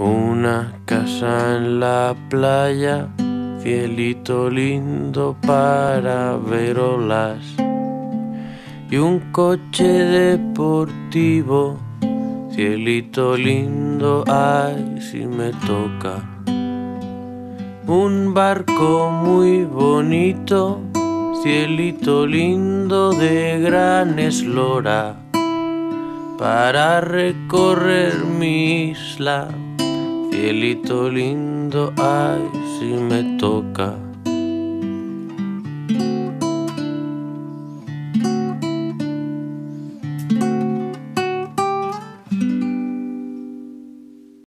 Una casa en la playa, cielito lindo para ver olas. Y un coche deportivo, cielito lindo, ay si me toca. Un barco muy bonito, cielito lindo de gran eslora, para recorrer mi isla Cielito lindo, ay, si me toca.